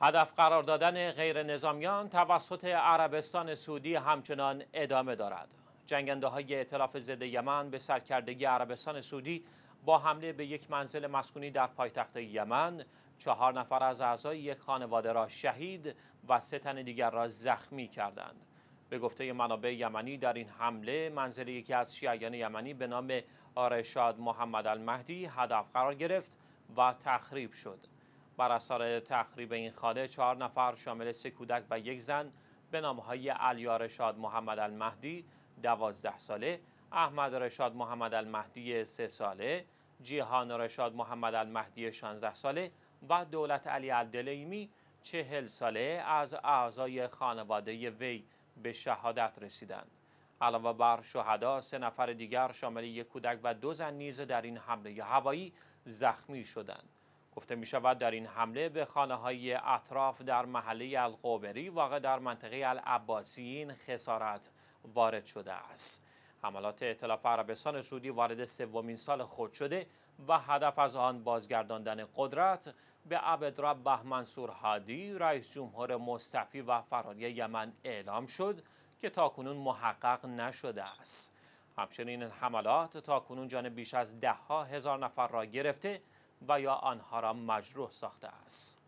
هدف قرار دادن غیر نظامیان توسط عربستان سعودی همچنان ادامه دارد. جنگنده های اطلاف ضد یمن به سرکردگی عربستان سعودی با حمله به یک منزل مسکونی در پایتخت یمن چهار نفر از اعضای یک خانواده را شهید و سه تن دیگر را زخمی کردند. به گفته منابع یمنی در این حمله منزل یکی از شیعیان یمنی به نام آرشاد محمد المهدی هدف قرار گرفت و تخریب شد. بر اثر تخریب این خانه چهار نفر شامل سه کودک و یک زن به نامهای علی رشاد محمد المهدی دوازده ساله احمد رشاد محمد المهدی سه ساله جیهان رشاد محمد المهدی 16 ساله و دولت علی الدلیمی چهل ساله از اعضای خانواده وی به شهادت رسیدند. علاوه بر شهدا سه نفر دیگر شامل یک کودک و دو زن نیز در این حمله هوایی زخمی شدند. گفته می شود در این حمله به خانه های اطراف در محله القوبری واقع در منطقه العباسیین خسارت وارد شده است. حملات اطلاف عربستان سعودی وارد سومین سال خود شده و هدف از آن بازگرداندن قدرت به عبدربه منصور هادی رئیس جمهور مستفی و فراری یمن اعلام شد که تاکنون محقق نشده است. همچنین این حملات تاکنون جان بیش از ده ها هزار نفر را گرفته و یا آنها را مجروح ساخته است.